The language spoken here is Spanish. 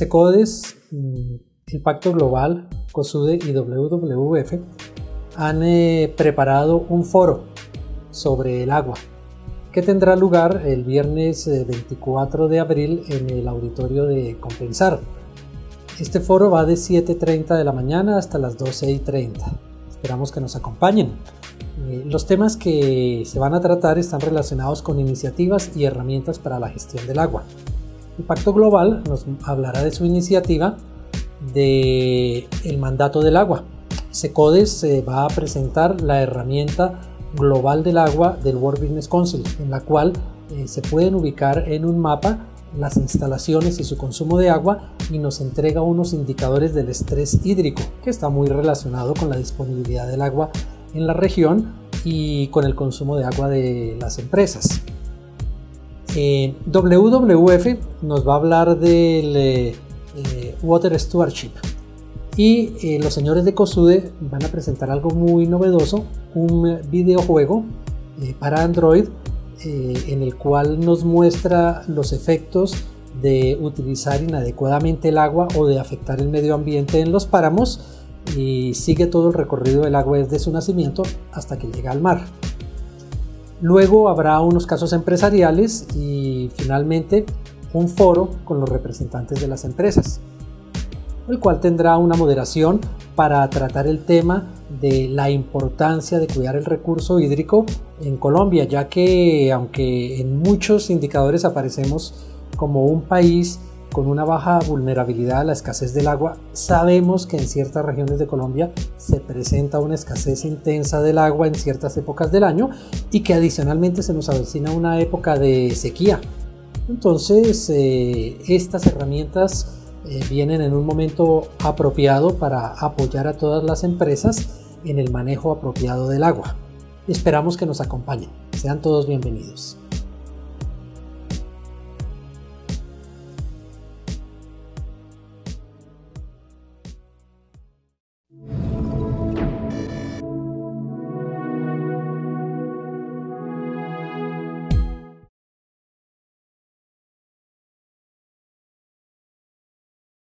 SECODES, mm, el Pacto Global, COSUDE y WWF han eh, preparado un foro sobre el agua que tendrá lugar el viernes 24 eh, de abril en el auditorio de Compensar. Este foro va de 7.30 de la mañana hasta las 12.30. Esperamos que nos acompañen. Eh, los temas que se van a tratar están relacionados con iniciativas y herramientas para la gestión del agua. El Pacto Global nos hablará de su iniciativa de el mandato del agua. SECODES se va a presentar la herramienta global del agua del World Business Council, en la cual eh, se pueden ubicar en un mapa las instalaciones y su consumo de agua y nos entrega unos indicadores del estrés hídrico, que está muy relacionado con la disponibilidad del agua en la región y con el consumo de agua de las empresas. Eh, WWF nos va a hablar del eh, Water Stewardship y eh, los señores de COSUDE van a presentar algo muy novedoso, un videojuego para Android en el cual nos muestra los efectos de utilizar inadecuadamente el agua o de afectar el medio ambiente en los páramos y sigue todo el recorrido del agua desde su nacimiento hasta que llega al mar. Luego habrá unos casos empresariales y finalmente un foro con los representantes de las empresas, el cual tendrá una moderación para tratar el tema de la importancia de cuidar el recurso hídrico en Colombia, ya que aunque en muchos indicadores aparecemos como un país con una baja vulnerabilidad a la escasez del agua, sabemos que en ciertas regiones de Colombia se presenta una escasez intensa del agua en ciertas épocas del año y que adicionalmente se nos avecina una época de sequía. Entonces, eh, estas herramientas eh, vienen en un momento apropiado para apoyar a todas las empresas en el manejo apropiado del agua. Esperamos que nos acompañen. Sean todos bienvenidos.